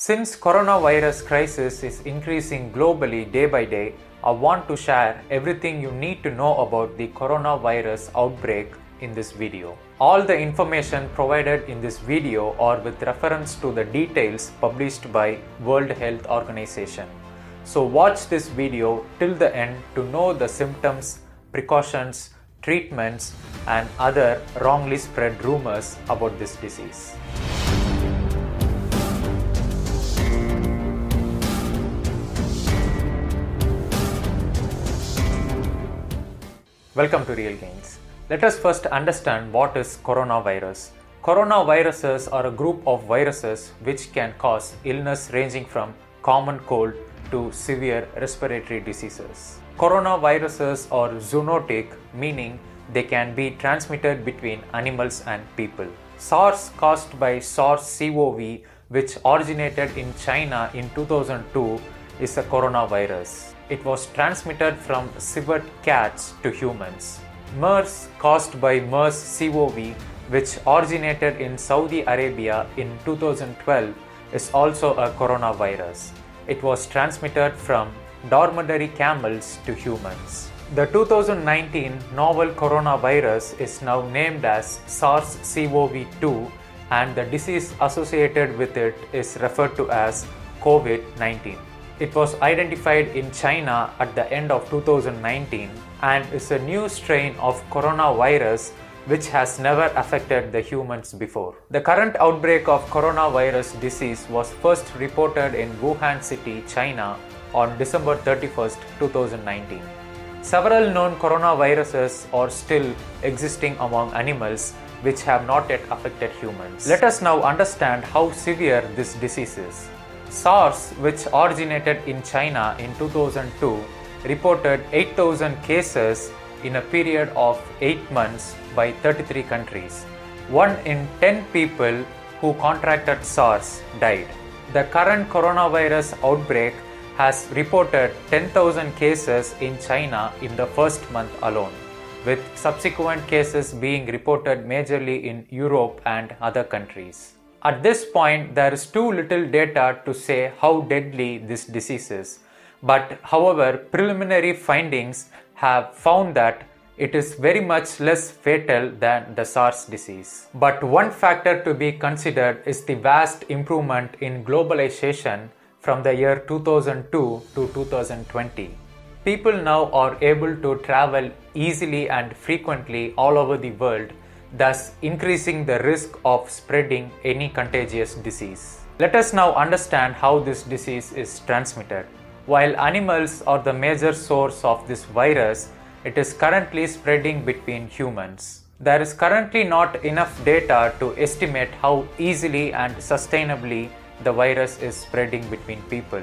Since coronavirus crisis is increasing globally day by day, I want to share everything you need to know about the coronavirus outbreak in this video. All the information provided in this video are with reference to the details published by World Health Organization. So watch this video till the end to know the symptoms, precautions, treatments and other wrongly spread rumors about this disease. Welcome to Real Gains. Let us first understand what is coronavirus. Coronaviruses are a group of viruses which can cause illness ranging from common cold to severe respiratory diseases. Coronaviruses are zoonotic, meaning they can be transmitted between animals and people. SARS caused by SARS CoV, which originated in China in 2002, is a coronavirus. It was transmitted from civet cats to humans. MERS caused by MERS CoV, which originated in Saudi Arabia in 2012, is also a coronavirus. It was transmitted from dromedary camels to humans. The 2019 novel coronavirus is now named as SARS CoV 2 and the disease associated with it is referred to as COVID 19. It was identified in China at the end of 2019 and is a new strain of coronavirus which has never affected the humans before. The current outbreak of coronavirus disease was first reported in Wuhan City, China on December 31, 2019. Several known coronaviruses are still existing among animals which have not yet affected humans. Let us now understand how severe this disease is. SARS, which originated in China in 2002, reported 8,000 cases in a period of 8 months by 33 countries. 1 in 10 people who contracted SARS died. The current coronavirus outbreak has reported 10,000 cases in China in the first month alone, with subsequent cases being reported majorly in Europe and other countries. At this point, there is too little data to say how deadly this disease is. But however, preliminary findings have found that it is very much less fatal than the SARS disease. But one factor to be considered is the vast improvement in globalization from the year 2002 to 2020. People now are able to travel easily and frequently all over the world thus increasing the risk of spreading any contagious disease. Let us now understand how this disease is transmitted. While animals are the major source of this virus, it is currently spreading between humans. There is currently not enough data to estimate how easily and sustainably the virus is spreading between people.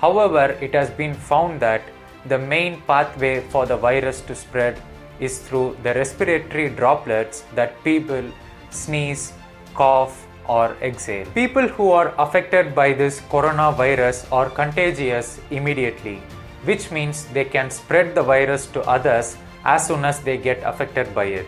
However, it has been found that the main pathway for the virus to spread is through the respiratory droplets that people sneeze, cough, or exhale. People who are affected by this coronavirus are contagious immediately, which means they can spread the virus to others as soon as they get affected by it.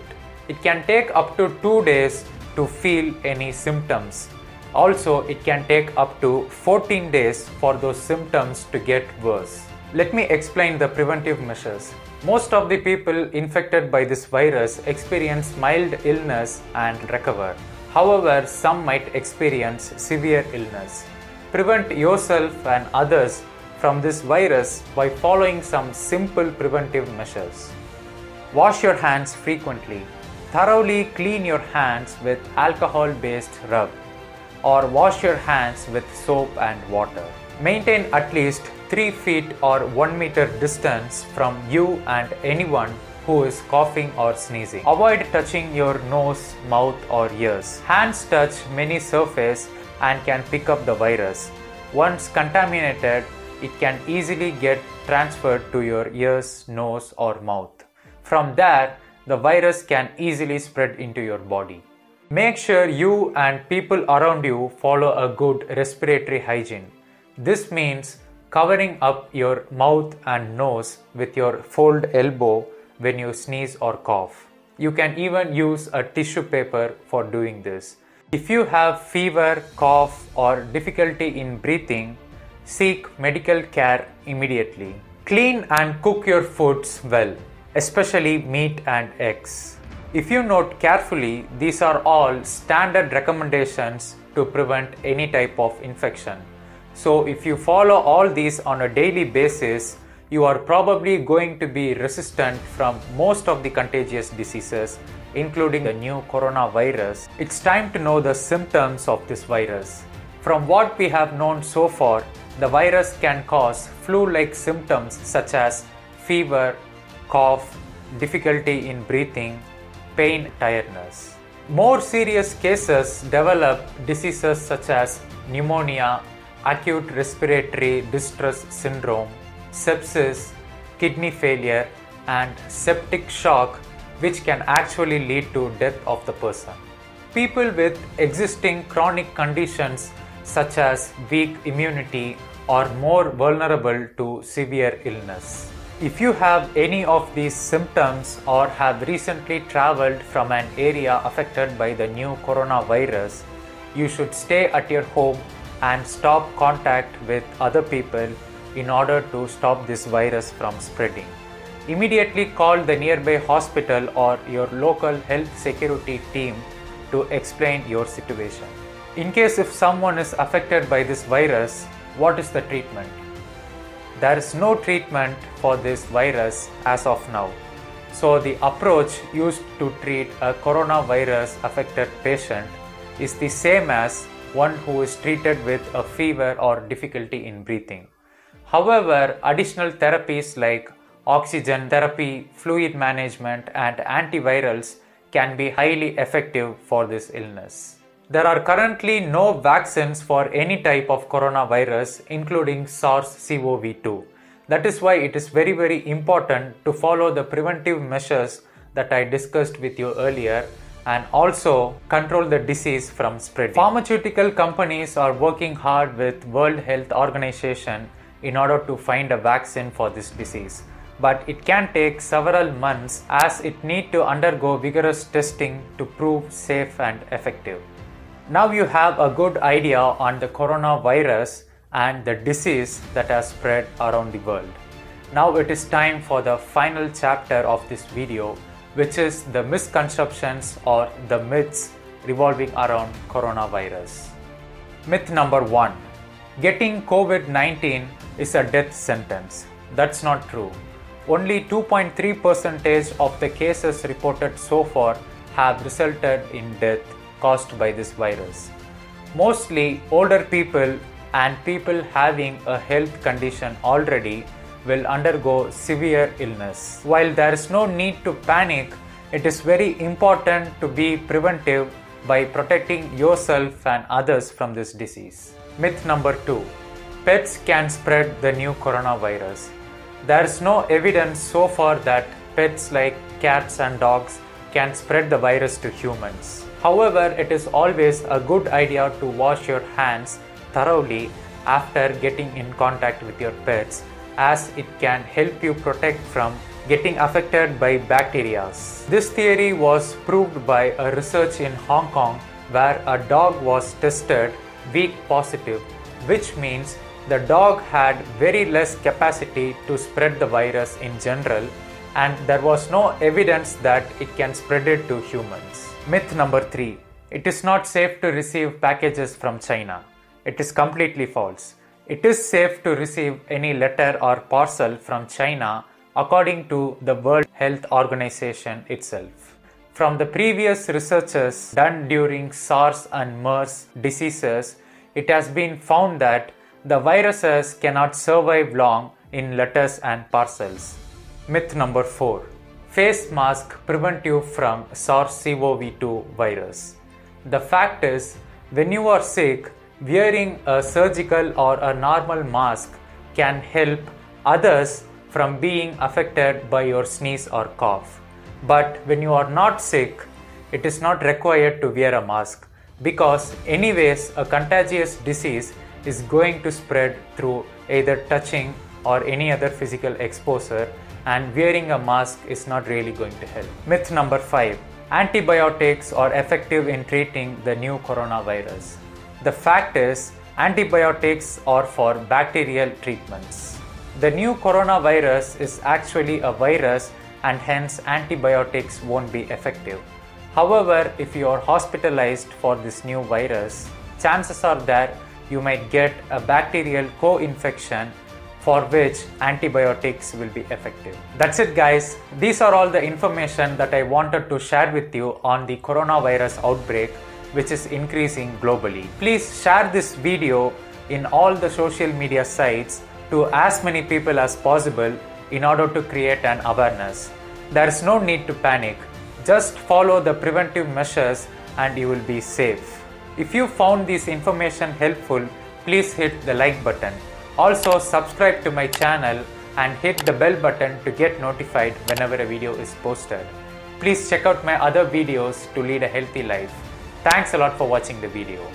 It can take up to two days to feel any symptoms. Also, it can take up to 14 days for those symptoms to get worse. Let me explain the preventive measures. Most of the people infected by this virus experience mild illness and recover. However, some might experience severe illness. Prevent yourself and others from this virus by following some simple preventive measures. Wash your hands frequently. Thoroughly clean your hands with alcohol based rub or wash your hands with soap and water. Maintain at least 3 feet or 1 meter distance from you and anyone who is coughing or sneezing. Avoid touching your nose, mouth or ears. Hands touch many surface and can pick up the virus. Once contaminated, it can easily get transferred to your ears, nose or mouth. From there, the virus can easily spread into your body. Make sure you and people around you follow a good respiratory hygiene. This means covering up your mouth and nose with your fold elbow when you sneeze or cough. You can even use a tissue paper for doing this. If you have fever, cough, or difficulty in breathing, seek medical care immediately. Clean and cook your foods well, especially meat and eggs. If you note carefully, these are all standard recommendations to prevent any type of infection. So, if you follow all these on a daily basis, you are probably going to be resistant from most of the contagious diseases, including the new coronavirus. It's time to know the symptoms of this virus. From what we have known so far, the virus can cause flu like symptoms such as fever, cough, difficulty in breathing, pain, tiredness. More serious cases develop diseases such as pneumonia, acute respiratory distress syndrome, sepsis, kidney failure, and septic shock, which can actually lead to death of the person. People with existing chronic conditions such as weak immunity are more vulnerable to severe illness. If you have any of these symptoms or have recently traveled from an area affected by the new coronavirus, you should stay at your home and stop contact with other people in order to stop this virus from spreading. Immediately call the nearby hospital or your local health security team to explain your situation. In case if someone is affected by this virus, what is the treatment? There is no treatment for this virus as of now. So, the approach used to treat a coronavirus affected patient is the same as one who is treated with a fever or difficulty in breathing. However, additional therapies like oxygen therapy, fluid management, and antivirals can be highly effective for this illness. There are currently no vaccines for any type of coronavirus, including SARS CoV 2. That is why it is very, very important to follow the preventive measures that I discussed with you earlier and also control the disease from spreading. Pharmaceutical companies are working hard with World Health Organization in order to find a vaccine for this disease but it can take several months as it need to undergo vigorous testing to prove safe and effective. Now you have a good idea on the coronavirus and the disease that has spread around the world. Now it is time for the final chapter of this video, which is the misconceptions or the myths revolving around coronavirus. Myth number one Getting COVID 19 is a death sentence. That's not true. Only 2.3% of the cases reported so far have resulted in death caused by this virus. Mostly older people and people having a health condition already will undergo severe illness. While there is no need to panic, it is very important to be preventive by protecting yourself and others from this disease. Myth number two pets can spread the new coronavirus. There is no evidence so far that pets like cats and dogs can spread the virus to humans. However, it is always a good idea to wash your hands thoroughly after getting in contact with your pets as it can help you protect from getting affected by bacteria. This theory was proved by a research in Hong Kong where a dog was tested weak positive, which means the dog had very less capacity to spread the virus in general and there was no evidence that it can spread it to humans. Myth number three it is not safe to receive packages from China. It is completely false. It is safe to receive any letter or parcel from China according to the World Health Organization itself. From the previous researches done during SARS and MERS diseases, it has been found that the viruses cannot survive long in letters and parcels. Myth number 4 face mask prevent you from SARS-CoV-2 virus. The fact is, when you are sick, wearing a surgical or a normal mask can help others from being affected by your sneeze or cough. But when you are not sick, it is not required to wear a mask because, anyways, a contagious disease is going to spread through either touching or any other physical exposure and wearing a mask is not really going to help. Myth number 5 antibiotics are effective in treating the new coronavirus. The fact is, antibiotics are for bacterial treatments. The new coronavirus is actually a virus and hence antibiotics won't be effective. However, if you are hospitalized for this new virus, chances are that you might get a bacterial co infection for which antibiotics will be effective. That's it, guys. These are all the information that I wanted to share with you on the coronavirus outbreak, which is increasing globally. Please share this video in all the social media sites to as many people as possible in order to create an awareness. There is no need to panic. Just follow the preventive measures and you will be safe. If you found this information helpful, please hit the like button. Also subscribe to my channel and hit the bell button to get notified whenever a video is posted. Please check out my other videos to lead a healthy life. Thanks a lot for watching the video.